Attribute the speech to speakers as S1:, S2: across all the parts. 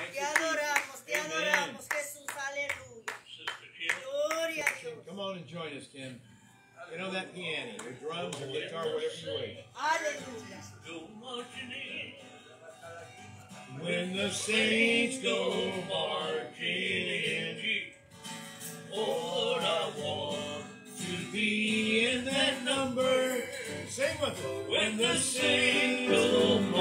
S1: Thank
S2: Te adoramos, te
S1: Amen.
S2: adoramos, Jesús, aleluya. Gloria a Dios.
S1: Come on and join us, Kim. Get on that piano, or drums, or guitar, whatever you wish.
S2: Aleluya.
S1: When the saints go marching in, oh Lord, I want to be in that number. Sing with us. When the saints go marching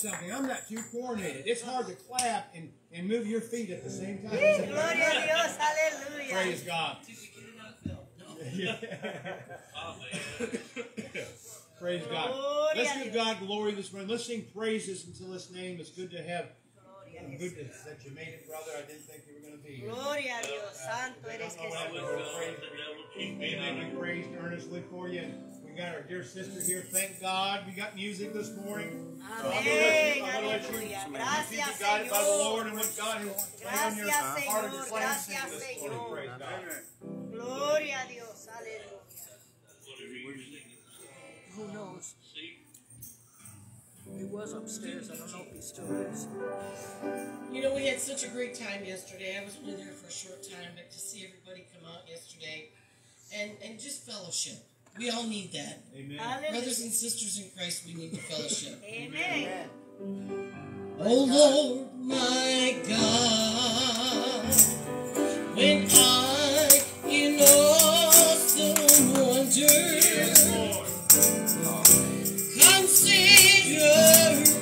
S1: something. I'm not too coordinated. It's hard to clap and, and move your feet at the same time.
S2: Gloria a Dios. Aleluya.
S1: Praise God. Praise God. Let's give God glory this morning. Let's sing praises until His name. It's good to have.
S2: Gloria a
S1: I'm good that you made it, brother. I didn't think you were going to be here.
S2: Gloria a Dios. Santo eres Jesús.
S1: Amen. We praised earnestly for you. We got our dear sister here. Thank God. We got music this morning. So I'm gonna let you- I'm gonna let you-
S2: Aleluya.
S1: you
S2: Gracias,
S1: be guided by the Lord and what God has laid on your
S2: Gracias,
S1: heart of your
S2: Señor.
S1: plan to sing
S2: Gracias,
S1: this morning. Praise God.
S2: Gloria a Dios. Aleluya.
S3: Who knows? He was upstairs. I don't know if he still is.
S4: You know, we had such a great time yesterday. I was only there for a short time, but to see everybody come out yesterday and, and just fellowship. We all need that.
S1: Amen.
S4: Brothers and sisters in Christ, we need the fellowship.
S2: Amen.
S4: Oh Lord, my God, when I in awesome wonder consider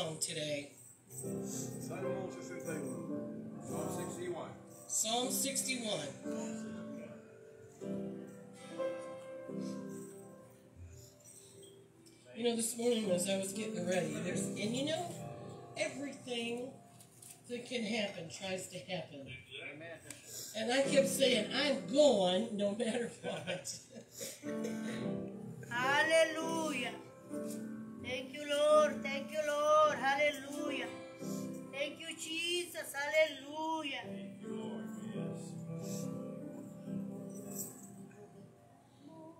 S4: song today?
S1: Psalm 61.
S4: Psalm 61. You know, this morning as I was getting ready, there's, and you know, everything that can happen tries to happen. And I kept saying, I'm going no matter what.
S2: Hallelujah. Thank you, Lord. Thank you, Lord. Hallelujah. Thank you, Jesus. Hallelujah.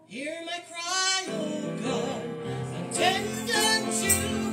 S4: Hear my cry, oh God.
S5: I'm tender to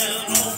S5: Down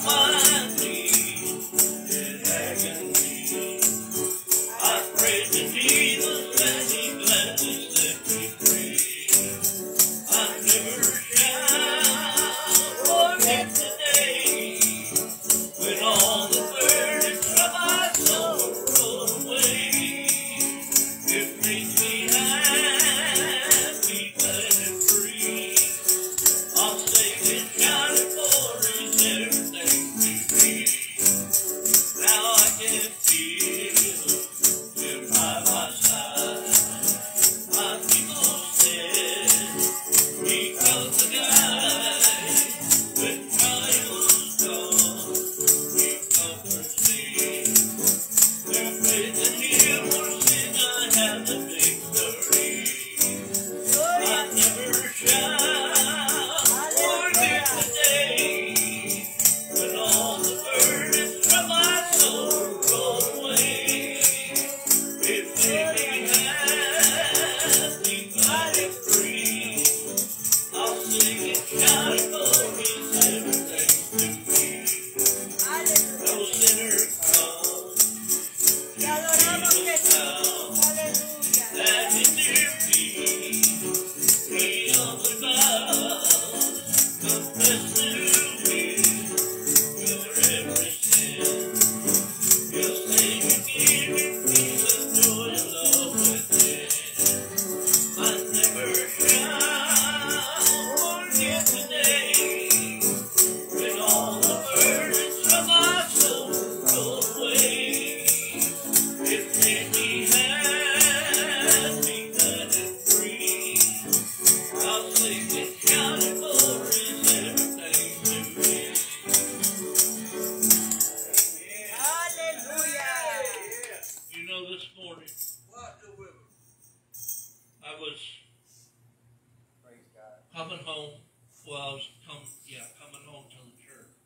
S5: coming home. Was come, yeah, coming home to the church,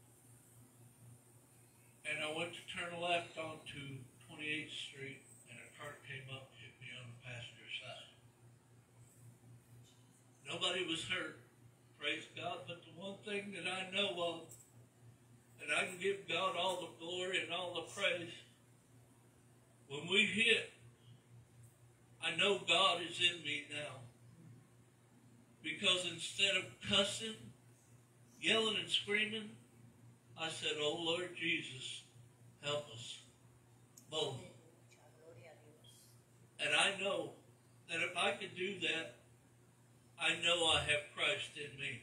S5: and I went to turn left onto 28th Street, and a car came up, and hit me on the passenger side. Nobody was hurt, praise God. But the one thing that I know of, and I can give God all the glory and all the praise, when we hit I know God is in me now. Because instead of cussing, yelling and screaming, I said, Oh Lord Jesus, help us. Both. And I know that if I could do that, I know I have Christ in me.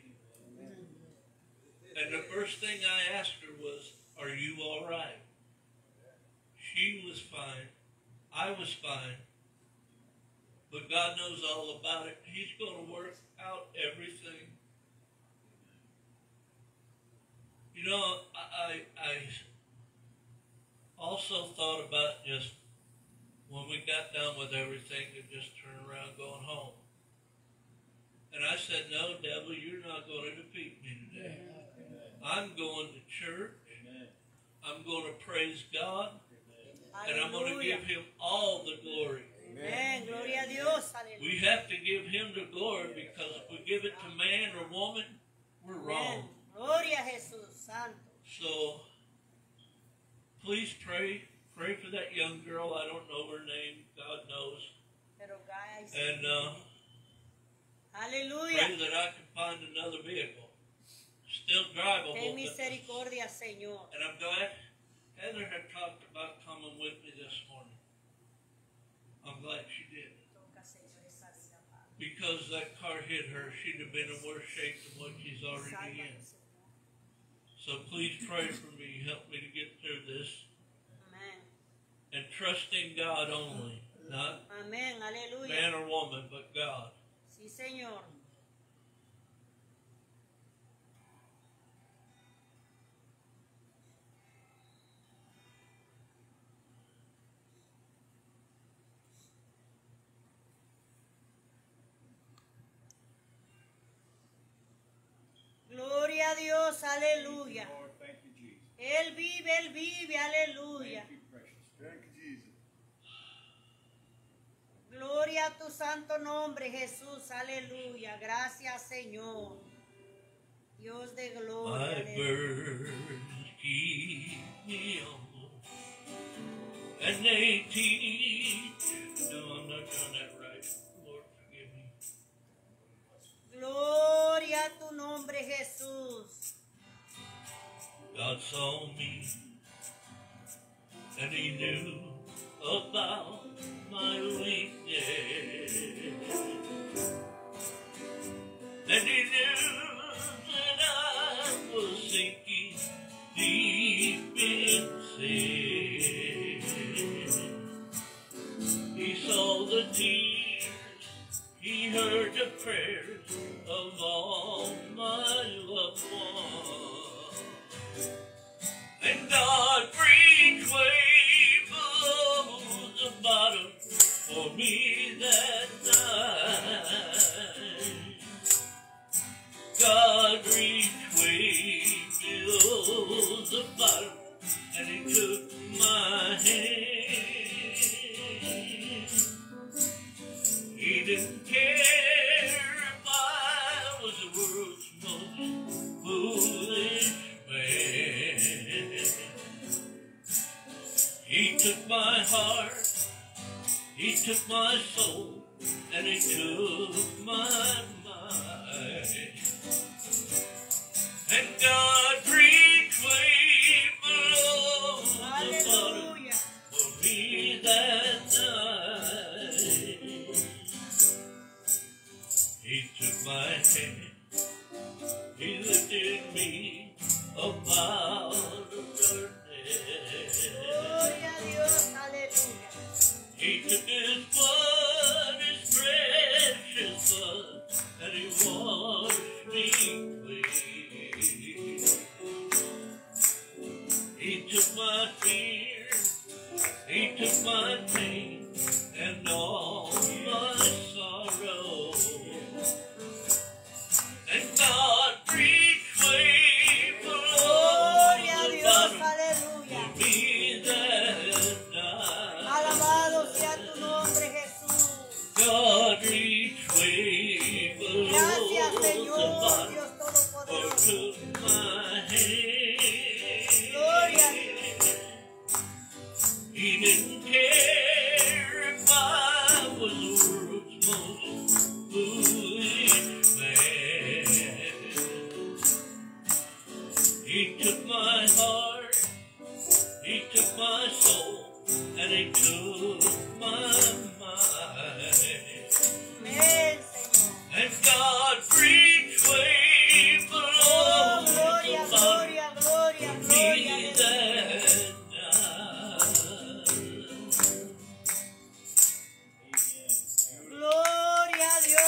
S5: And the first thing I asked her was, Are you all right? She was fine. I was fine. But God knows all about it. He's going to work out everything. You know, I, I, I also thought about just when we got done with everything to just turn around going home. And I said, No, devil, you're not going to defeat me today. I'm going to church. I'm going to praise God. And I'm going to give him all the glory.
S2: Amén. Gloria a Dios.
S5: We have to give him the glory because if we give it to man or woman, we're wrong.
S2: Gloria a Jesús. Santo.
S5: So please pray. Pray for that young girl. I don't know her name. God knows.
S2: Pero guys.
S5: And uh, pray
S2: Aleluya.
S5: that I can find another vehicle. Still drivable.
S2: Ten misericordia, Señor.
S5: And I'm glad Heather had talked about coming with me this morning. I'm glad she did.
S2: Toca, Señor, esa vida, Padre.
S5: Because that car hit her, she'd have been in worse shape than what she's already in. So please pray for me. Help me to get through this.
S2: Amén.
S5: And trust in God only. Not.
S2: Aleluya.
S5: man or woman, but God.
S2: Sí, Señor. Vive, Él vive, aleluya.
S1: Thank you, precious.
S6: Thank you, Jesus.
S2: Gloria a tu santo nombre, Jesús, aleluya. Gracias, Señor. Dios de gloria.
S5: My
S2: aleluya.
S5: burdens keep me humble, and they teach. No, I'm not doing that right. Lord, forgive me.
S2: Gloria a tu nombre, Jesús.
S5: God saw me, and He knew about my weakness, and He knew that I was sinking deep in sin. He saw the tears, He heard the prayers of all my loved ones. And God breathed for me that night. God reached way below the bottom and He took my hand. He didn't care took my soul, and it took my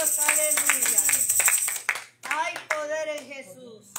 S2: Dios, aleluya. Hay poder en Jesús.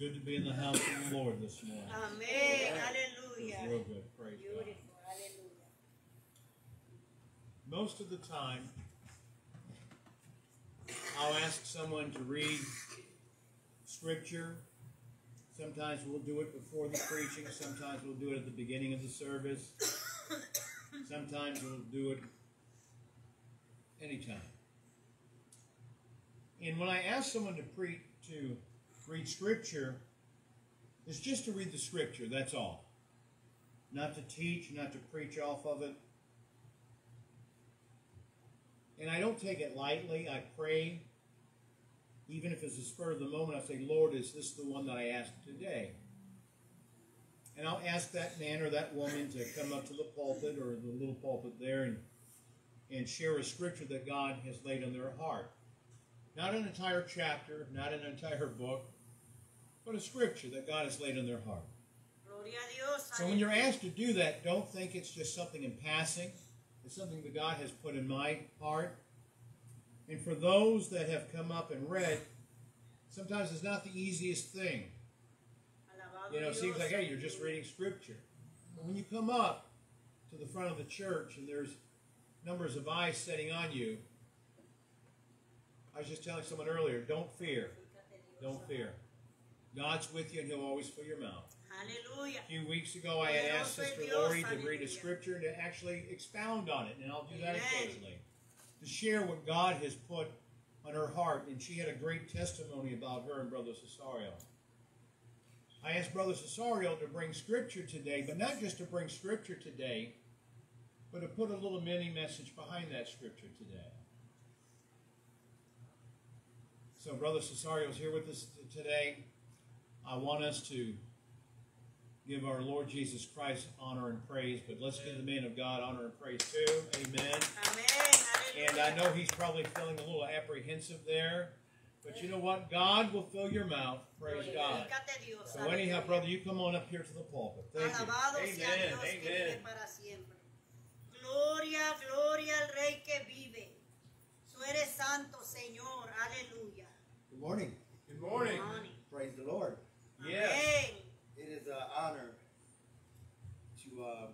S1: Good to be in the house of the Lord this morning.
S2: Amén.
S1: Feels
S2: Aleluya.
S1: real good. Praise God.
S2: Beautiful. Aleluya.
S1: Most of the time, I'll ask someone to read scripture. Sometimes we'll do it before the preaching. Sometimes we'll do it at the beginning of the service. Sometimes we'll do it anytime. And when I ask someone to preach to read scripture, it's just to read the scripture. That's all. Not to teach, not to preach off of it. And I don't take it lightly. I pray. Even if it's a spur of the moment, I say, Lord, is this the one that I asked today? And I'll ask that man or that woman to come up to the pulpit or the little pulpit there and, and share a scripture that God has laid on their heart. Not an entire chapter, not an entire book, but a scripture that God has laid on their heart.
S2: Gloria a Dios.
S1: So when you're asked to do that, don't think it's just something in passing. It's something that God has put in my heart. And for those that have come up and read, sometimes it's not the easiest thing. You know, it seems like, hey, you're just reading scripture. But when you come up to the front of the church and there's numbers of eyes setting on you, I was just telling someone earlier, don't fear. Don't fear. God's with you and he'll always fill your mouth.
S2: Hallelujah.
S1: A few weeks ago, I had asked Sister Lori to read a scripture and to actually expound on it, and I'll do that
S2: Amen.
S1: occasionally. To share what God has put on her heart, and she had a great testimony about her and Brother Cesario. I asked Brother Cesario to bring scripture today, but not just to bring scripture today, but to put a little mini message behind that scripture today. So, Brother Cesario is here with us today. I want us to give our Lord Jesus Christ honor and praise, but let's give the man of God honor and praise too. Amen.
S2: Amén.
S1: And I know he's probably feeling a little apprehensive there, but you know what? God will fill your mouth. Praise God. So anyhow, brother, you come on up here to the pulpit. Thank you. Amen. Amen.
S2: vive para siempre. Gloria, gloria al Rey que vive. Tú eres santo, Señor. Aleluya.
S6: Good morning.
S1: Good morning.
S2: Amén.
S6: Praise the Lord.
S1: Yes.
S2: Amén.
S6: It is an honor to uh,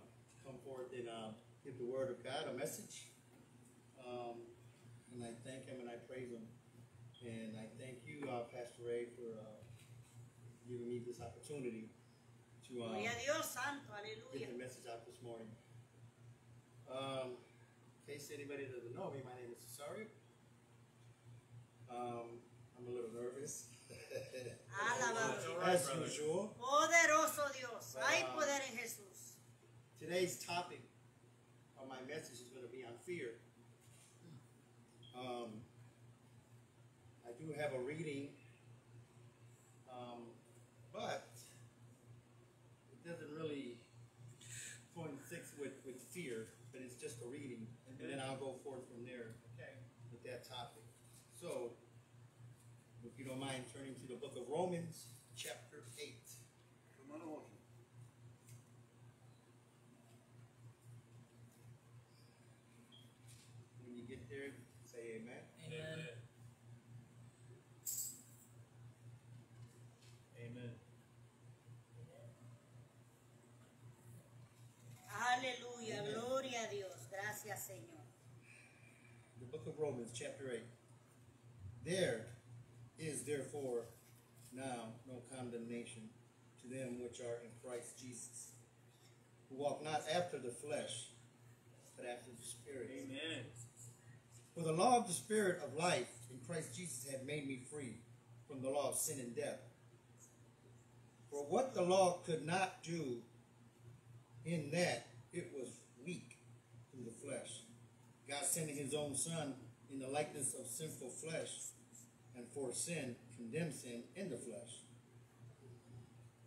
S6: come forth and uh, give the Word of God a message. Um, and I thank Him and I praise Him. And I thank you, uh, Pastor Ray, for uh, giving me this opportunity to uh,
S2: a Dios, santo.
S6: get
S2: Aleluya.
S6: the message out this morning. Um, in case anybody doesn't know me, my name is Cesario. Um, I'm a little nervous.
S2: Alabado.
S6: As usual.
S2: Poderoso Dios. Hay poder en Jesús.
S6: Today's topic of my message is going to be on fear. Um, I do have a reading, um, but it doesn't really coincide with, with fear, but it's just a reading, and then I'll go forth from there
S1: Okay.
S6: with that topic. So, if you don't mind turning to the book of Romans, chapter 8. When you get there, say amen.
S3: Amen.
S1: Amen.
S2: Aleluya. Gloria a Dios. Gracias, Señor.
S6: The book of Romans, chapter 8. There is therefore now no condemnation to them which are in Christ Jesus, who walk not after the flesh, but after the Spirit.
S1: Amen.
S6: For the law of the Spirit of life in Christ Jesus had made me free from the law of sin and death. For what the law could not do, in that it was weak through the flesh, God sending his own Son in the likeness of sinful flesh, and for sin condemned sin in the flesh,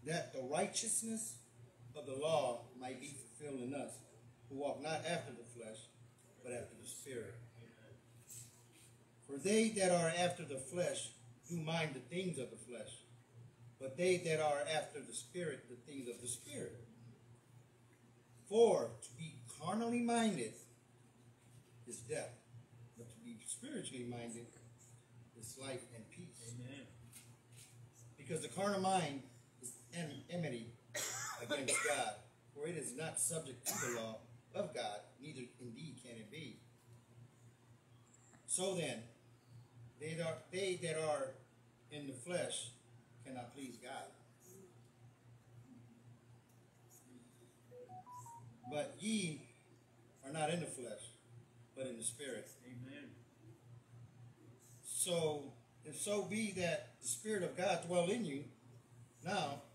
S6: that the righteousness of the law might be fulfilled in us, who walk not after the flesh, but after the Spirit. For they that are after the flesh do mind the things of the flesh, but they that are after the Spirit, the things of the Spirit. For to be carnally minded is death, but to be spiritually minded is life and peace.
S1: Amen.
S6: Because the carnal mind enmity against God, for it is not subject to the law of God, neither indeed can it be. So then, they that are, they that are in the flesh cannot please God. But ye are not in the flesh, but in the spirit.
S1: Amen.
S6: So, if so be that the Spirit of God dwell in you, now, if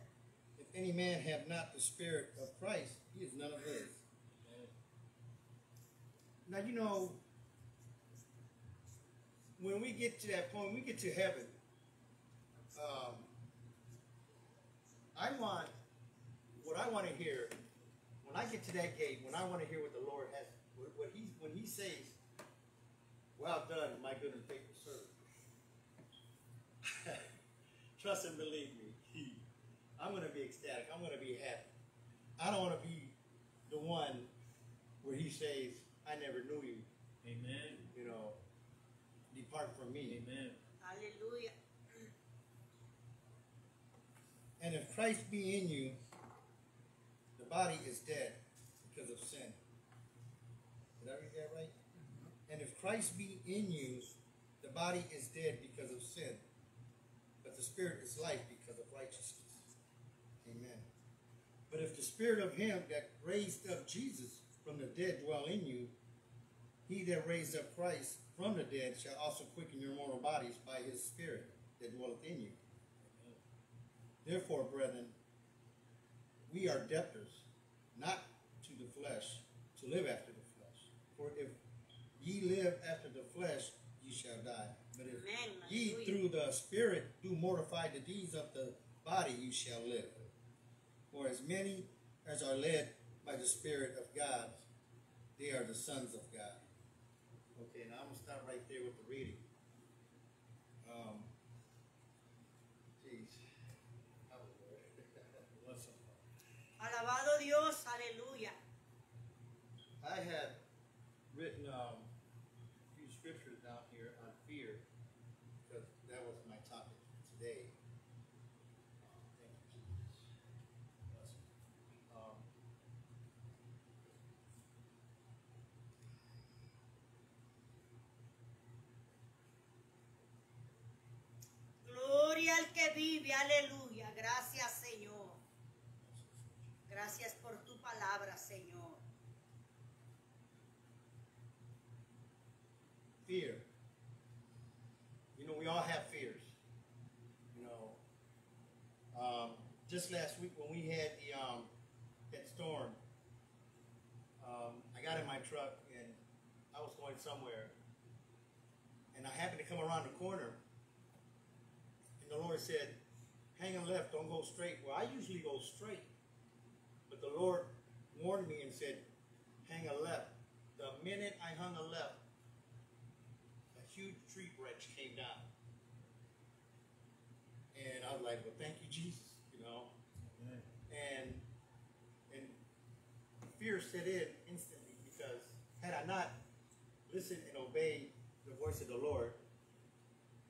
S6: any man have not the Spirit of Christ, he is none of his. Now, you know, when we get to that point, we get to heaven, um, I want, what I want to hear, when I get to that gate, when I want to hear what the Lord has, what, he, when he says, well done, my good and faithful servant. Trust and believe me. I'm going to be ecstatic. I'm going to be happy. I don't want to be the one where he says, I never knew you.
S1: Amen.
S6: You know, depart from me.
S1: Amen.
S2: Hallelujah.
S6: And if Christ be in you, the body is dead because of sin. Did I read that right? Mm-hmm. And if Christ be in you, the body is dead because of sin, but the spirit is life because of righteousness. But if the spirit of him that raised up Jesus from the dead dwell in you, he that raised up Christ from the dead shall also quicken your mortal bodies by his spirit that dwelleth in you. Therefore, brethren, we are debtors, not to the flesh, to live after the flesh. For if ye live after the flesh, ye shall die. But if
S2: Amen.
S6: ye through the Spirit do mortify the deeds of the body, you shall live. For as many as are led by the Spirit of God, they are the sons of God. Okay, now I'm going to stop right there with the reading. Um,
S1: him.
S2: Alabado Dios, aleluya.
S6: I had written um, a few scriptures down here on fear because that was my topic today. Um, thank you, Jesus. Bless you. Um,
S2: Gloria al que vive, aleluya. Gracias, Señor. Gracias por tu palabra, Señor.
S6: fear. You know, we all have fears. You know, um, just last week when we had the um, that storm, um, I got in my truck and I was going somewhere, and I happened to come around the corner, and the Lord said, "Hang a left, don't go straight." Well, I usually go straight, but the Lord warned me and said, "Hang a left." The minute I hung a left, a huge tree branch came down. And I was like, well, thank you, Jesus, you know.
S1: Amen.
S6: And and fear set in instantly because had I not listened and obeyed the voice of the Lord,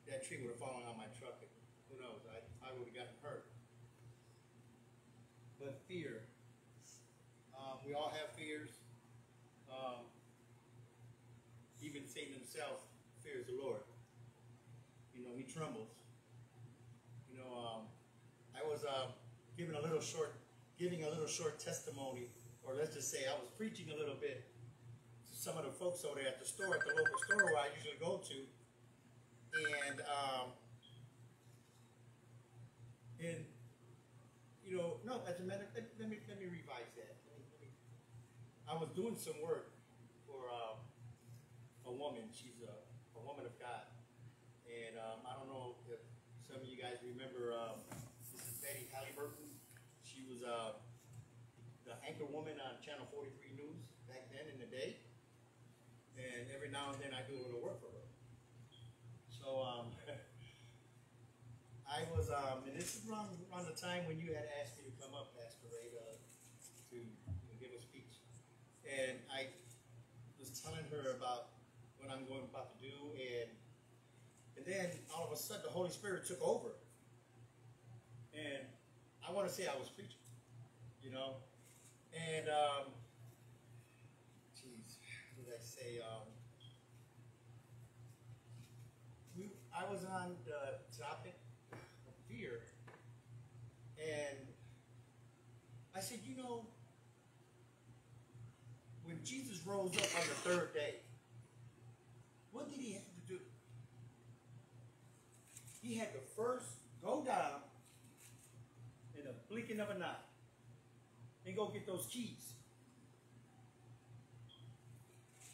S6: that tree would have fallen on my truck. And who knows? I, I would have gotten hurt. But fear. Um, we all have fears. Um, even Satan himself fears the Lord. You know, he trembles. You know, um, I was uh, giving a little short, giving a little short testimony, or let's just say I was preaching a little bit to some of the folks over there at the store, at the local store where I usually go to, and um, and know, no, as a matter, let, let me let me revise that. Let me, let me, I was doing some work for um, a woman. She's a, a woman of God, and um, I don't know if some of you guys remember um, this is Betty Halliburton. She was uh, the anchor woman on Channel 43 News back then in the day, and every now and then I do a little work for her. So um, I was, um, and this is around, around the time when you had asked me to come up, Pastor Ray, uh, to, to give a speech. And I was telling her about what I'm going about to do, and and then all of a sudden the Holy Spirit took over. And I want to say I was preaching, you know, and um, jeez, what did I say? Um, we, I was on the topic and I said, you know, when Jesus rose up on the third day, what did he have to do? He had to first go down in a blinking of an eye and go get those keys.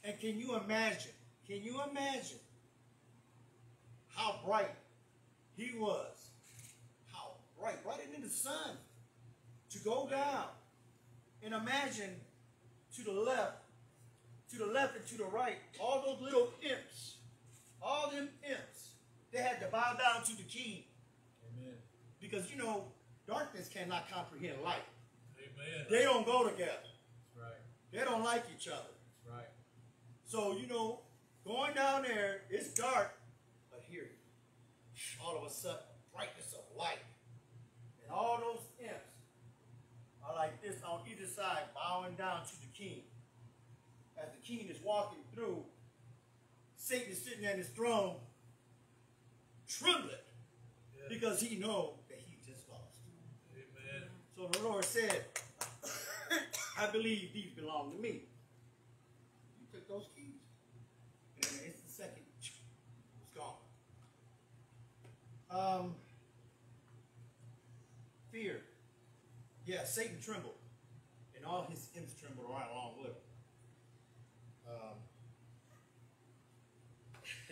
S6: And can you imagine? Can you imagine how bright he was? How bright, right in the sun, to go down and imagine to the left, to the left and to the right, all those little imps, all them imps, they had to bow down to the king.
S1: Amen.
S6: Because you know, darkness cannot comprehend light.
S1: Amen.
S6: They don't go together.
S1: That's right.
S6: They don't like each other.
S1: That's right.
S6: So, you know, going down there, it's dark, but here, all of a sudden, brightness of light. And all those imps are like this on either side, bowing down to the king. As the king is walking through, Satan is sitting at his throne, trembling, because he knows that he just lost.
S1: Amen.
S6: So the Lord said, I believe these belong to me. You took those keys, and in an instant second, it's gone. Um, fear. Yeah, Satan trembled, and all his imps trembled right along with him. Um,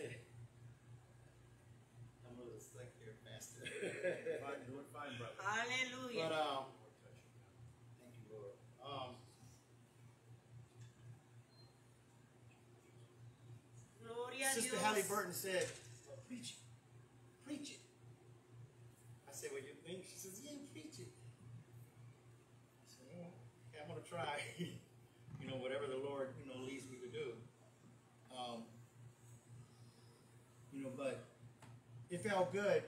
S6: I'm a little stuck here, Pastor.
S1: Fine, doing fine, brother.
S2: Aleluya.
S6: But um, thank you, Lord. Um,
S2: Gloria
S6: Sister
S2: Dios.
S6: Halliburton said, well, "Preach it, preach it." I said, "Well, you think?" She says, "Yeah, preach it." I said, "Well, okay, I'm gonna try." you know, whatever the Lord you know leads me to do. Um, you know, but it felt good,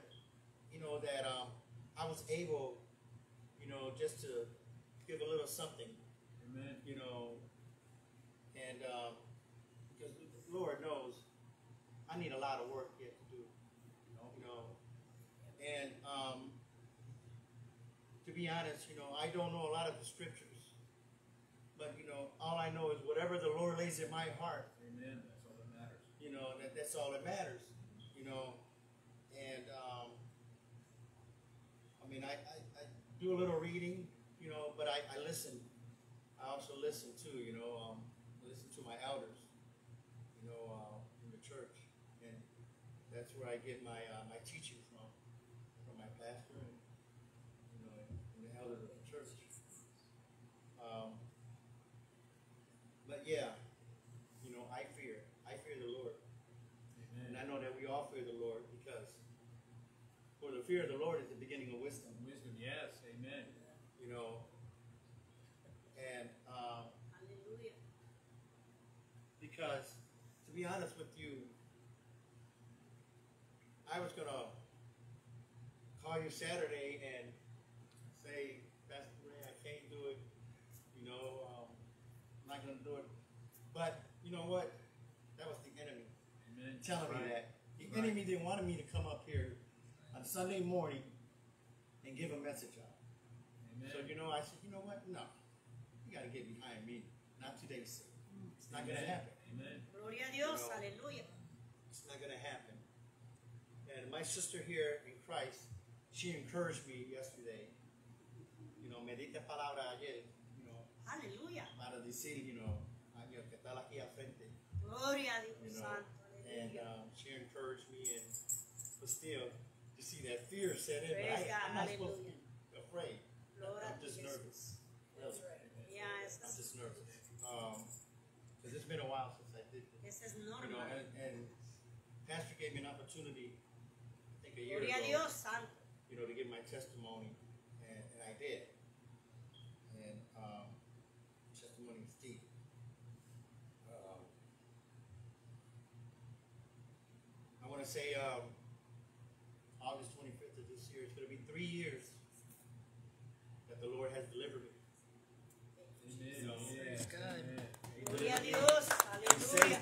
S6: you know, that um, I was able, you know, just to give a little something
S1: Amen.
S6: you know, and um, because the Lord knows I need a lot of work yet to do, You know, you know, and um, to be honest, you know, I don't know a lot of the scriptures, but you know, all I know is whatever the Lord lays in my heart,
S1: Amen. That's all that matters.
S6: you know, that that's all that matters, you know, and um, I mean, I, I, I do a little reading, you know, but I, I listen. I also listen too, you know, um, listen to my elders, you know, uh, in the church, and that's where I get my uh, my teaching from, from my pastor and you know, and the elders of the church. Um, but yeah, you know, I fear, I fear the Lord. And I
S1: Amen.
S6: know that we all fear the Lord because for the fear of the Lord is the beginning of wisdom.
S1: Wisdom, yes. Amen.
S6: You know, and um,
S2: Aleluya.
S6: because to be honest with you, I was gonna call you Saturday and say, Pastor Ray, I can't do it. You know, um, I'm not gonna do it. But you know what? That was the enemy.
S1: Amen.
S6: telling me that. The
S1: Right.
S6: enemy didn't want me to come up here on Sunday morning and give a message out.
S1: Amen.
S6: So you know, I said, you know what? No, you got to get behind me. Not today, sir. It's not going to happen.
S1: Amen.
S2: Gloria a Dios.
S6: You know.
S2: Aleluya.
S6: It's not going to happen. And my sister here in Christ, she encouraged me yesterday. You know, me diste palabra ayer. You know,
S2: Aleluya.
S6: para decir, you know, a mi que está aquí al frente.
S2: Gloria a
S6: you
S2: Dios
S6: know,
S2: Santo.
S6: and um, she encouraged me, and but still, to see that fear set in,
S2: Praise
S6: I,
S2: God,
S6: I'm not supposed to be afraid.
S2: Gloria
S6: I'm just nervous. Really.
S2: Yes.
S6: I'm just nervous. Um, because it's been a while since I did this.
S2: Ese es
S6: You know, and, and Pastor gave me an opportunity, I think a year
S2: Gloria
S6: ago,
S2: Dios Santo.
S6: you know, to give my testimony, and, and I did. And um, testimony is deep. Um, I want to say um, 30 years that the Lord has delivered me.
S2: Amen. So, Hallelujah.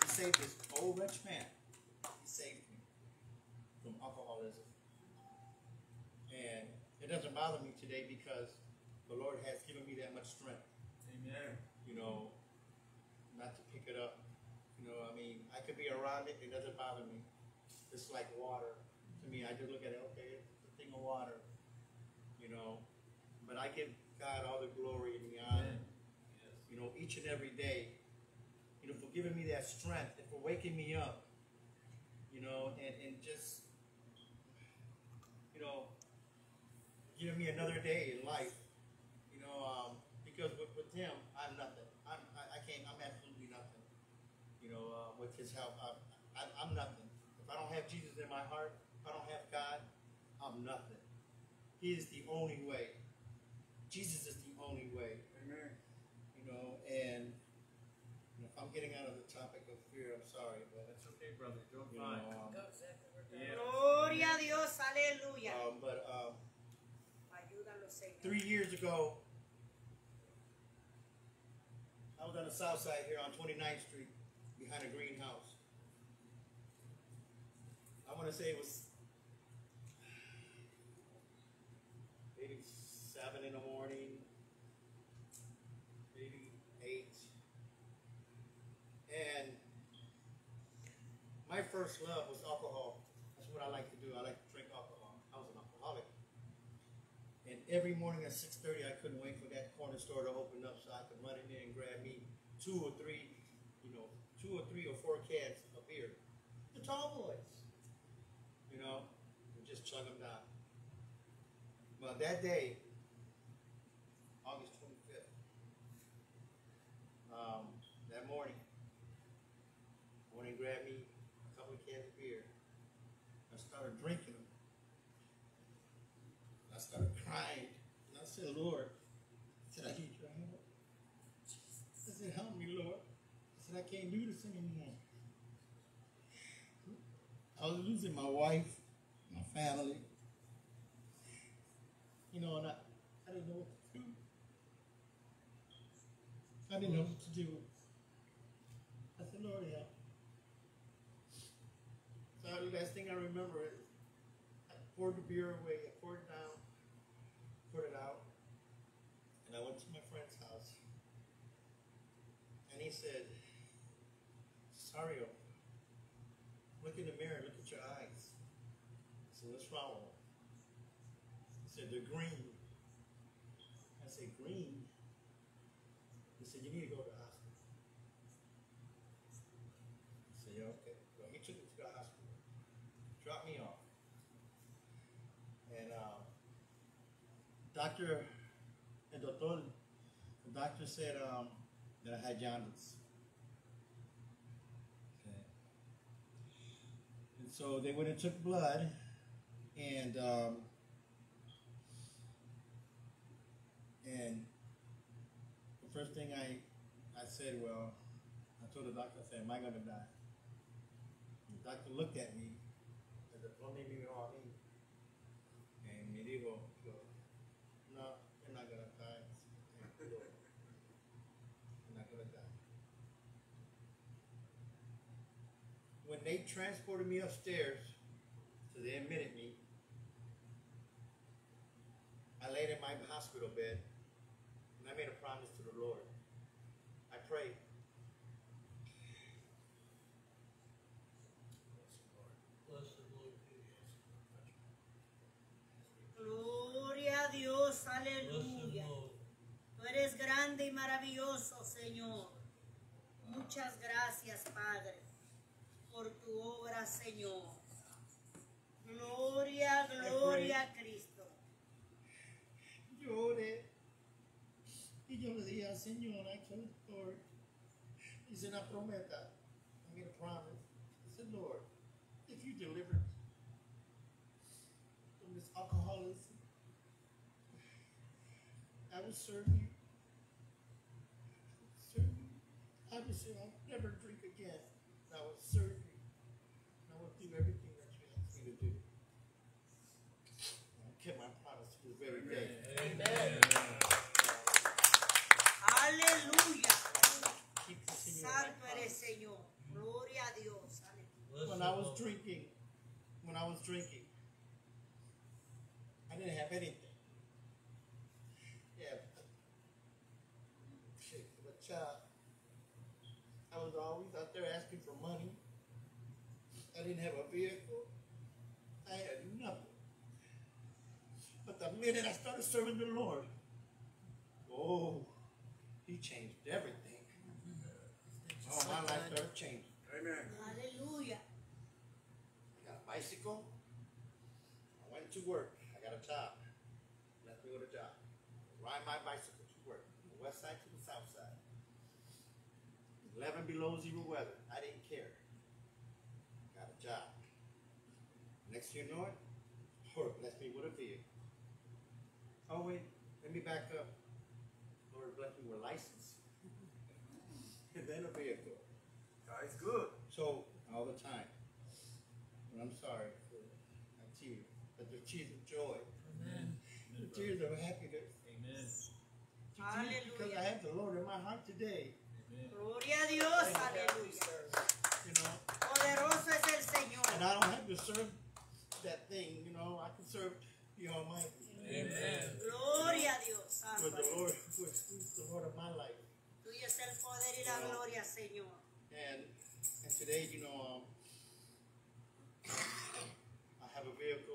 S6: He saved this old rich man. He saved me from alcoholism. And it doesn't bother me today because the Lord has given me that much strength.
S1: Amen.
S6: You know, not to pick it up. You know, I mean, I could be around it. It doesn't bother me. It's like water. Me, I just look at it, okay, it's a thing of water. You know, but I give God all the glory and the honor. You know, each and every day. You know, for giving me that strength and for waking me up. You know, and, and just, you know, giving me another day in life. You know, um, because with, with him, I'm nothing. I'm, I, I can't, I'm absolutely nothing. You know, uh, with his help, I'm, I'm, I'm nothing. If I don't have Jesus in my heart, I don't have God, I'm nothing. He is the only way. Jesus is the only way.
S1: Amen.
S6: You know, and you know, if I'm getting out of the topic of fear, I'm sorry, but
S1: That's okay, brother. Doing
S6: you know, um,
S4: Go exactly
S1: Yeah.
S2: Gloria a Dios. Aleluya.
S6: um, but um, three years ago, I was on the south side here on 29th Street behind a greenhouse. I want to say it was maybe seven in the morning, maybe eight. And my first love was alcohol. That's what I like to do. I like to drink alcohol. I was an alcoholic. And every morning at 6.30, I couldn't wait for that corner store to open up so I could run in there and grab me two or three, you know, two or three or four cans of beer. The tall boys, you know, and just chug them down. Well, that day, August 25th, um, that morning, I went and grabbed me a couple of cans of beer. I started drinking them. I started crying. And I said, Lord, I said, I need your help. I said, help me, Lord. I said, I can't do this anymore. I was losing my wife, my family. You know, and I, I didn't know what to do. I didn't know what to do. I said, Lord, help. So the last thing I remember is I poured the beer away, I poured it down, poured it out, and I went to my friend's house. And he said, Sario, look in the mirror, look at your eyes. Them? He said, they're green. I said, green? He said, you need to go to the hospital. I said, yeah, okay. Well, he took me to the hospital, dropped me off. And um, doctor, the doctor, the doctor said um, that I had jaundice. Okay. And so they went and took blood, and um, and the first thing I I said, well, I told the doctor, I said, am I gonna die? The doctor looked at me, said, "¿Dónde me vio a mí?" And me dijo, dijo, no, you're not gonna die. You're not gonna die. When they transported me upstairs, so they admitted me, I laid in my hospital bed and I made a promise to the Lord. I prayed.
S2: Gloria a Dios, aleluya. Tú eres grande y maravilloso, Señor. Muchas gracias, Padre, por tu obra, Señor. Gloria, gloria a Cristo.
S6: Lloré. Y yo le dije al Señor, I told the Lord, said, I prometa, I made a promise. I said, Lord, if you deliver me from this alcoholism, I will serve you. Serve you. I will say, I'll never drink again. I will serve you. I will do everything that you ask me to do. I kept my promise to this very day.
S2: Aleluya.
S6: Keep continuing
S2: Santo
S6: my
S2: eres
S6: promise.
S2: Señor. Gloria a Dios.
S6: When I was drinking, when I was drinking, I didn't have anything. Yeah. Shit, but uh, I was always out there asking for money. I didn't have a vehicle. I had nothing. But the minute I started serving the Lord, oh, He changed everything. Oh, my life started changing.
S1: Amen.
S2: Aleluya.
S6: I got a bicycle. I went to work. I got a job. Left me with a job. Ride my bicycle to work. From the west side to the south side. 11 below zero weather. I didn't care. Got a job. Next year, you know it, Lord blessed me with a vehicle. Oh wait, let me back up. Lord blessed me with a license. and then a vehicle.
S1: That's good.
S6: So all the time, I'm sorry for my tears, but they're tears joy, the tears of happiness.
S3: Amen.
S6: Because I have the Lord in my heart today,
S2: Gloria a Dios. Aleluya.
S6: you know,
S2: Poderoso es el Señor.
S6: and I don't have to serve that thing, you know, I can serve the Almighty.
S3: Amen.
S2: Gloria a Dios. Santo
S6: With the. Lord, with who's the Lord of my life.
S2: Tuyo es el poder y la gloria, Señor.
S6: And and today, you know, um, I have a vehicle, and and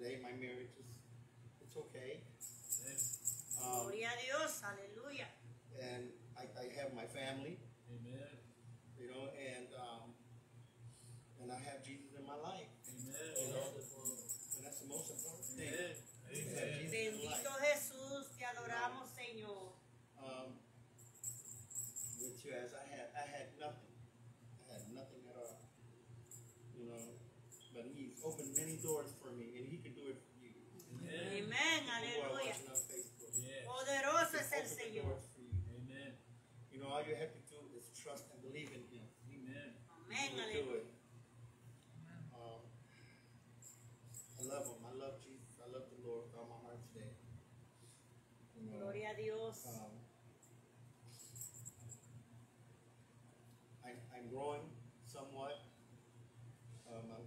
S6: today my marriage is it's okay. Um,
S2: Gloria a Dios. Aleluya.
S6: and I, I have my family,
S3: Amen.
S6: you know, and um, and I have Jesus in my life,
S3: Amen.
S6: you know, and that's the most important thing.
S3: Amen.
S6: is Jesus in my
S2: Bendito
S6: life.
S2: Jesús, te adoramos, Señor.
S6: Um, with you as I had, I had nothing, I had nothing at all, you know, but He's opened many doors
S2: Amén,
S6: He do it. Um, I love Him. I love Jesus. I love the Lord with all my heart today. You know,
S2: Gloria a Dios.
S6: um, I, I'm growing somewhat. Um, I'm,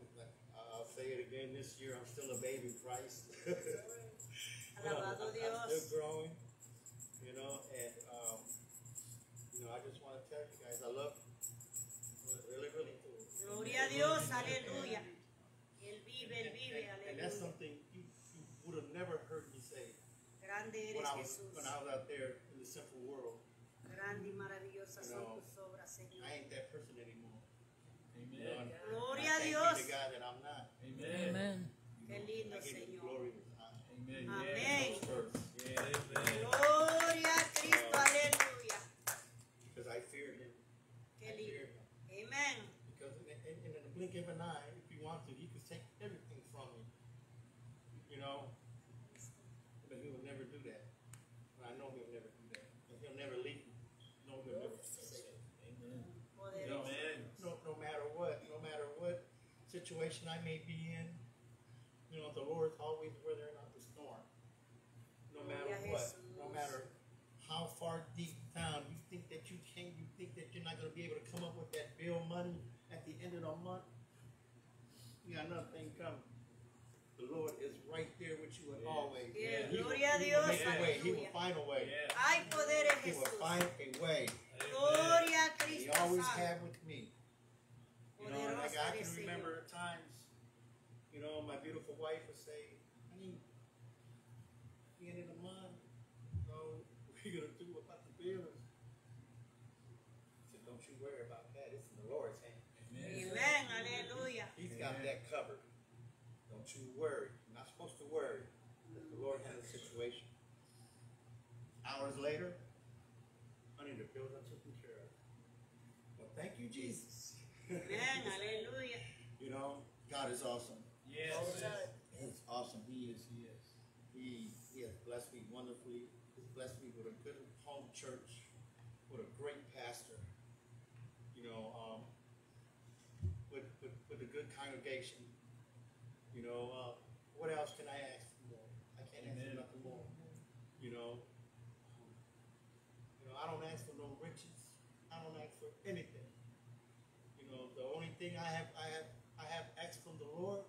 S6: I'll say it again this year. I'm still a baby Christ.
S2: Alabado
S6: I'm, I'm still growing,
S2: Dios, aleluya. Él vive, Él vive,
S6: And, and that's
S2: aleluya.
S6: something you, you would have never heard me say
S2: Grande
S6: when
S2: eres
S6: I was
S2: Jesús.
S6: when I was out there in the simple world.
S2: Grande y maravillosa
S6: You
S2: son tus obras, Señor.
S6: I ain't that person anymore. You know,
S3: Amen.
S2: Gloria
S6: I
S2: a
S6: thank
S2: Dios.
S6: the God that I'm not.
S3: Amen.
S2: Qué
S6: I
S2: lindo,
S6: give you
S2: Señor.
S6: glory and honor.
S3: Amen.
S2: Amén.
S3: Yes.
S6: First,
S3: Yes. Amen.
S2: Gloria a Cristo, aleluya.
S6: because I fear Him.
S2: Qué
S6: I fear
S2: lindo.
S6: Him.
S2: Amén.
S6: Because in, in, in the blink of an eye, if He wants to, He could take everything from me. You know, but He will never do that. I know He'll never do that. And He'll never leave me. No, He'll never forsake me.
S3: Amen.
S2: Poderoso.
S3: Amen.
S6: no, no matter what, no matter what situation I may be in, you know, the Lord's always weathering out the storm. No matter
S2: Gloria a
S6: what,
S2: Jesús.
S6: no matter how far deep down you think that you can't, you think that you're not going to be able to come up with that bill money at the end of the month. You got another thing coming. The Lord is right there with you as
S3: Yeah.
S6: always.
S2: Yeah.
S6: He will-
S2: Gloria a
S6: he will
S2: Dios,
S6: make a way. He will find a way.
S3: Yeah.
S2: Hay poder en
S6: He will find a way.
S2: Gloria a
S6: He always
S2: Santo.
S6: have with me. You know, like I can remember times, you know, my beautiful wife would say, honey, the end of the month, you know, what are you going to do about the bills? I said, don't you worry about that. It's in the Lord's hand.
S3: Amen.
S2: Amén, aleluya.
S6: He's got that covered. Don't you worry. You're not supposed to worry. Let the Lord has the situation. Hours later, honey, the bills are taken care of. Well, thank you, Jesus.
S2: Amén, aleluya.
S6: You know, God is awesome
S3: all
S6: the time. Awesome. He is.
S3: He is.
S6: He, he has blessed me wonderfully. He's blessed me with a good home church, with a great pastor. You know, um, with, with, with a good congregation. You know, uh, what else can I ask for more? I can't
S3: Amen.
S6: ask for nothing more. You know, you know, I don't ask for no riches. I don't ask for anything. You know, the only thing I have, I have, I have asked from the Lord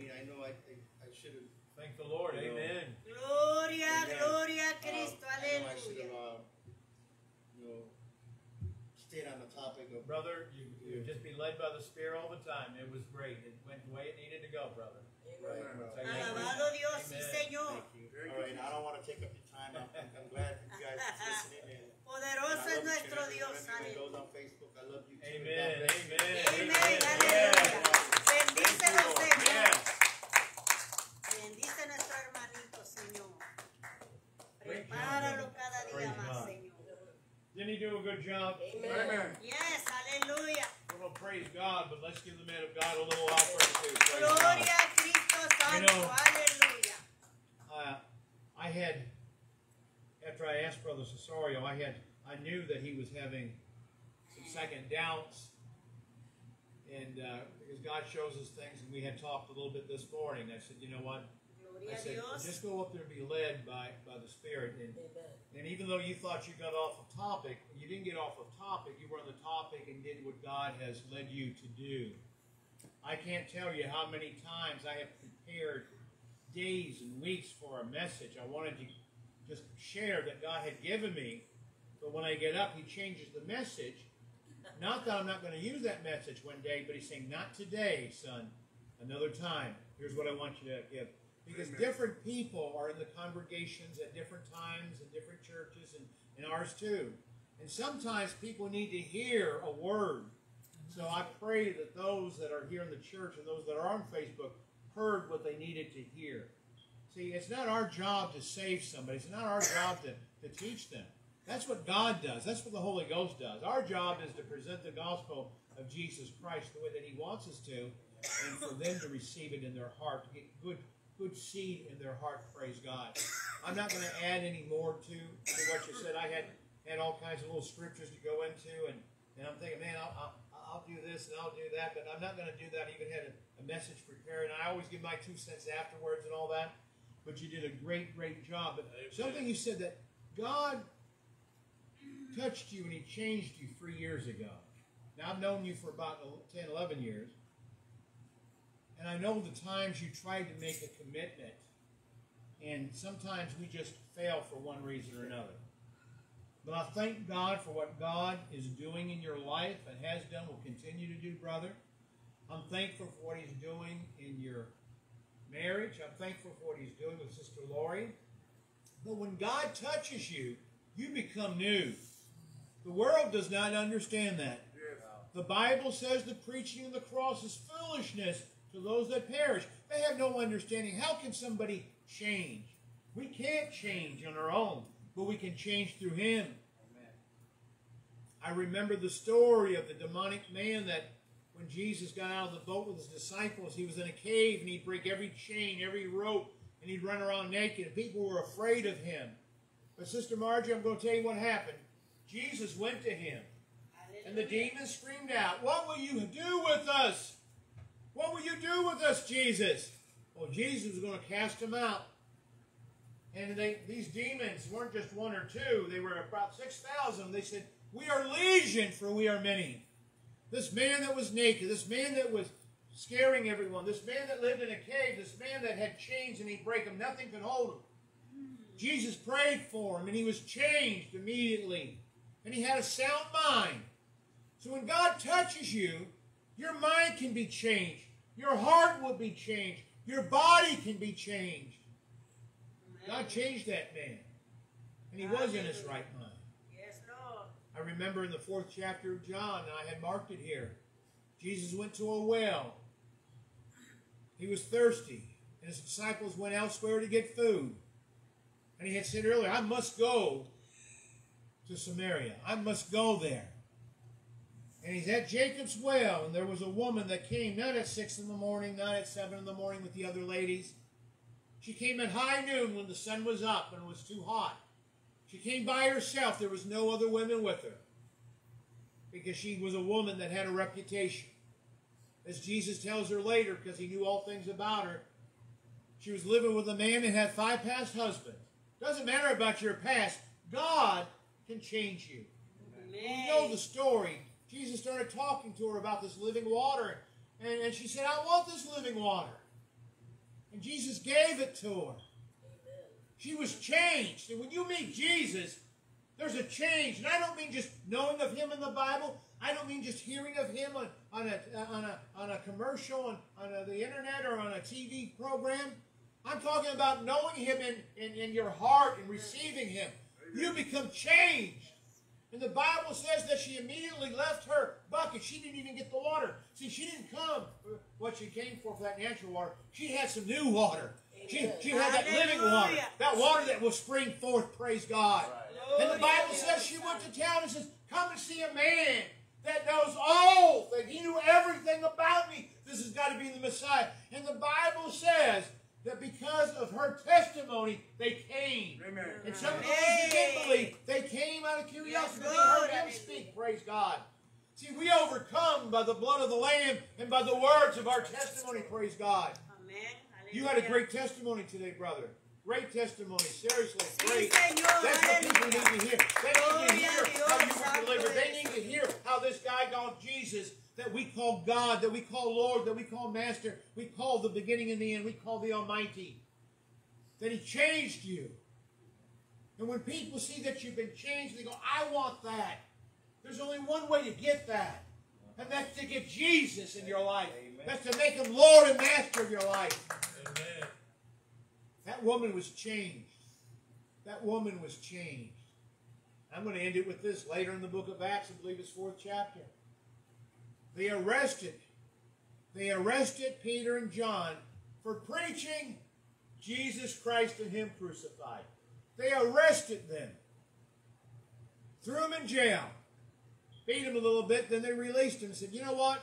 S6: this opportunity. I know I think I should have.
S1: Thank the Lord.
S6: You know,
S1: Amen.
S2: Gloria,
S6: Amen.
S2: gloria a Cristo,
S6: uh, I I should have, uh, you know, stayed on the topic of
S1: Brother, you, you just be led by the Spirit all the time. It was great. It went the way it needed to go, brother.
S6: right. Well,
S2: Alabado Dios, sí,
S1: Amen.
S2: Señor.
S6: thank you. All right, I don't want to take up your time. I'm, I'm, I'm glad you guys are listening. And, and I
S2: Poderoso
S6: love
S2: es
S6: each and
S2: nuestro
S6: every
S2: Dios,
S6: one of you that
S2: aleluya.
S6: goes on Facebook. I love you too.
S1: Amen.
S6: God bless you.
S1: Amen.
S2: Amén,
S1: Amen.
S2: aleluya. Bendícelo,
S1: Lord.
S2: Señor.
S1: Yes.
S2: Bendice a nuestro hermanito, Señor.
S1: Great job,
S2: Prepáralo
S1: brother.
S2: cada día
S1: Praise
S2: más,
S1: God.
S2: Señor.
S1: Didn't he do a good job?
S4: Amen.
S2: Yes, aleluya.
S1: We're going to praise God, but let's give the man of God a little offering too. Praise
S2: Gloria
S1: God.
S2: a Cristo Santo,
S1: know,
S2: aleluya.
S1: Uh, I had, after I asked Brother Cesario, I had, I knew that he was having some second doubts. And uh, because God shows us things, and we had talked a little bit this morning, I said, you know what? I said, just go up there and be led by, by the Spirit. And, and even though you thought you got off of topic, you didn't get off of topic. You were on the topic and did what God has led you to do. I can't tell you how many times I have prepared days and weeks for a message I wanted to just share that God had given me. But when I get up, He changes the message. Not that I'm not going to use that message one day, but He's saying, Not today, son. Another time. Here's what I want you to give. Because different people are in the congregations at different times and different churches and, and ours too. And sometimes people need to hear a word. So I pray that those that are here in the church and those that are on Facebook heard what they needed to hear. See, it's not our job to save somebody. It's not our job to, to teach them. That's what God does. That's what the Holy Ghost does. Our job is to present the gospel of Jesus Christ the way that He wants us to, and for them to receive it in their heart, to get good good seed in their heart. Praise God. I'm not going to add any more to, to what you said. I had had all kinds of little scriptures to go into, and, and I'm thinking, man, I'll, I'll, I'll do this and I'll do that, but I'm not going to do that. I even had a, a message prepared, and I always give my two cents afterwards and all that. But you did a great, great job. But something you said that God touched you and He changed you three years ago. Now, I've known you for about 10, 11 years. And I know the times you tried to make a commitment, and sometimes we just fail for one reason or another. But I thank God for what God is doing in your life and has done, will continue to do, brother. I'm thankful for what He's doing in your marriage. I'm thankful for what He's doing with Sister Lori. But when God touches you, you become new. The world does not understand that. The Bible says the preaching of the cross is foolishness to those that perish. They have no understanding. How can somebody change? We can't change on our own, but we can change through Him. I remember the story of the demonic man that when Jesus got out of the boat with his disciples, he was in a cave and he'd break every chain, every rope, and he'd run around naked, people were afraid of him. But Sister Margie, I'm going to tell you what happened. Jesus went to him, and the demons screamed out, What will you do with us? What will you do with us, Jesus? Well, Jesus was going to cast them out. And they, these demons weren't just one or two, they were about 6,000. They said, We are legion, for we are many. This man that was naked, this man that was scaring everyone, this man that lived in a cave, this man that had chains and he'd break them, nothing could hold him. Jesus prayed for him and he was changed immediately. And he had a sound mind. So when God touches you, your mind can be changed. Your heart will be changed. Your body can be changed. God changed that man. And he was in his right mind.
S2: Yes, Lord.
S1: I remember in the fourth chapter of John, and I had marked it here. Jesus went to a well. He was thirsty, and his disciples went elsewhere to get food. And he had said earlier, I must go to Samaria. I must go there. And he's at Jacob's well, and there was a woman that came not at six in the morning, not at seven in the morning with the other ladies. She came at high noon when the sun was up and it was too hot. She came by herself. There was no other women with her. Because she was a woman that had a reputation. As Jesus tells her later, because he knew all things about her, she was living with a man that had five past husbands. Doesn't matter about your past. God can change you. You know the story. Jesus started talking to her about this living water. And, and she said, I want this living water. And Jesus gave it to her. She was changed. And when you meet Jesus, there's a change. And I don't mean just knowing of him in the Bible. I don't mean just hearing of him on, on, a, on, a, on a commercial, on, on a, the internet, or on a TV program. I'm talking about knowing him in, in, in your heart and receiving him. You become changed. And the Bible says that she immediately left her bucket. She didn't even get the water. See, she didn't come for what she came for, for that natural water. She had some new water. She, she had that living water. That water that will spring forth, praise God. And the Bible says she went to town and says, Come and see a man that knows all that He knew everything about me. This has got to be the Messiah. And the Bible says that because of her testimony, they came.
S6: Amen.
S1: And some of those who didn't believe, they came out of curiosity. They heard him speak. Praise God. See, we overcome by the blood of the Lamb and by the words of our testimony. Praise God.
S2: Amen.
S1: You had a great testimony today, brother. Great testimony. Seriously, great.
S2: Señor.
S1: That's what people need to hear. They need to hear how you were delivered. They need to hear how this guy called Jesus, that we call God, that we call Lord, that we call Master, we call the beginning and the end, we call the Almighty. That He changed you. And when people see that you've been changed, they go, I want that. There's only one way to get that. And that's to get Jesus in your life. That's to make Him Lord and Master of your life.
S3: Amen.
S1: That woman was changed. That woman was changed. I'm going to end it with this later in the book of Acts, I believe it's fourth chapter. They arrested, they arrested Peter and John for preaching Jesus Christ and Him crucified. They arrested them, threw them in jail, beat them a little bit, then they released them and said, You know what?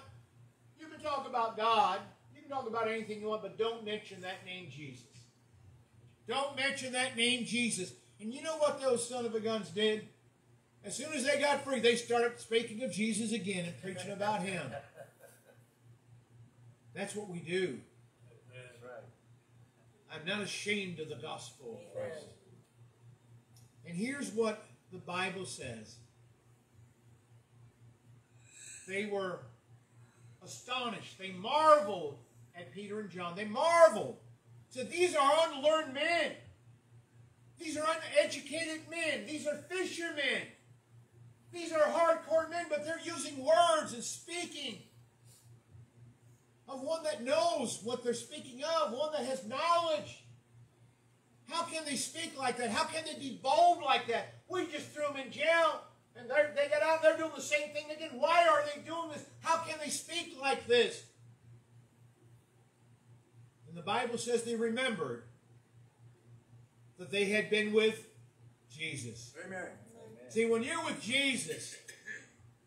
S1: You can talk about God, you can talk about anything you want, but don't mention that name Jesus. Don't mention that name Jesus. And you know what those son of a guns did? As soon as they got free, they started speaking of Jesus again and preaching about him. That's what we do. I'm not ashamed of the gospel of Christ. And here's what the Bible says. They were astonished. They marveled at Peter and John. They marveled. Said, These are unlearned men. These are uneducated men. These are fishermen. These are hardcore men, but they're using words and speaking of one that knows what they're speaking of, one that has knowledge. How can they speak like that? How can they be bold like that? We just threw them in jail and they got out, they're doing the same thing again. Why are they doing this? How can they speak like this? And the Bible says they remembered that they had been with Jesus.
S6: Amen.
S1: See, when you're with Jesus,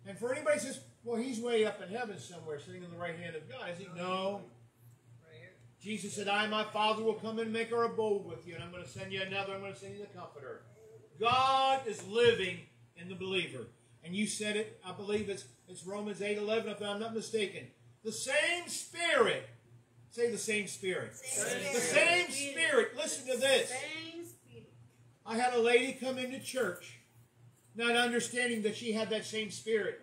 S1: and for anybody who says, well, he's way up in heaven somewhere, sitting on the right hand of God, is he? No. Jesus said, I and my Father will come and make our abode with you, and I'm going to send you another, I'm going to send you the Comforter. God is living in the believer. And you said it, I believe it's, it's Romans 8 11, if I'm not mistaken. The same Spirit, say the same Spirit.
S2: Same
S1: The same Spirit, listen to this. I had a lady come into church, not understanding that she had that same spirit.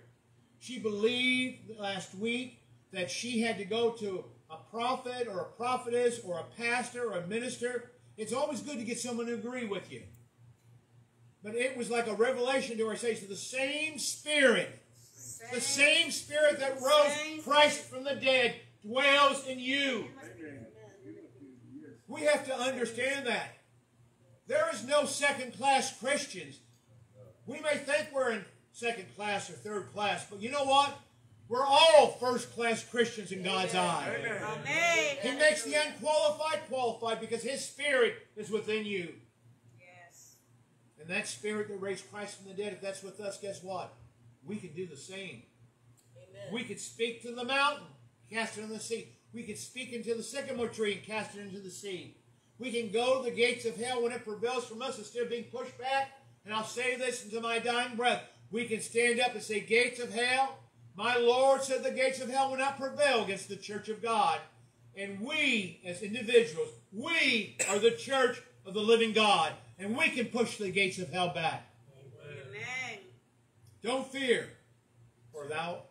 S1: She believed last week that she had to go to a prophet or a prophetess or a pastor or a minister. It's always good to get someone to agree with you. But it was like a revelation to her. It says, the same spirit, the same spirit that rose Christ from the dead dwells in you. We have to understand that. There is no second class Christians. We may think we're in second class or third class, but you know what? We're all first class Christians in God's eye.
S2: Amen.
S1: He makes the unqualified qualified because His Spirit is within you.
S2: Yes.
S1: And that Spirit that raised Christ from the dead, if that's with us, guess what? We can do the same.
S4: Amen.
S1: We could speak to the mountain, cast it in the sea. We could speak into the sycamore tree and cast it into the sea. We can go to the gates of hell when it prevails from us instead of being pushed back and I'll say this until my dying breath, we can stand up and say, Gates of hell, my Lord said the gates of hell will not prevail against the church of God. And we, as individuals, we are the church of the living God. And we can push the gates of hell back.
S2: Amen.
S1: Don't fear, for thou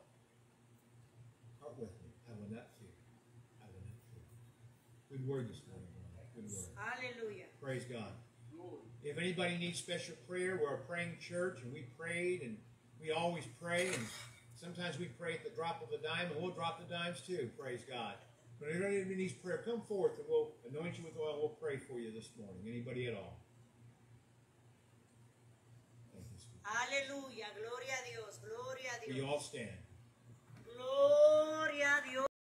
S1: art with me. I will not fear. I will not fear. Good word this morning. Good word.
S2: Hallelujah.
S1: Praise God. If anybody needs special prayer, we're a praying church, and we prayed, and we always pray, and sometimes we pray at the drop of a dime, and we'll drop the dimes too. Praise God. But if anybody needs prayer, come forth, and we'll anoint you with oil. We'll pray for you this morning. Anybody at all? Thank.
S2: Aleluya. Gloria a Dios. Gloria a
S1: Will you all stand?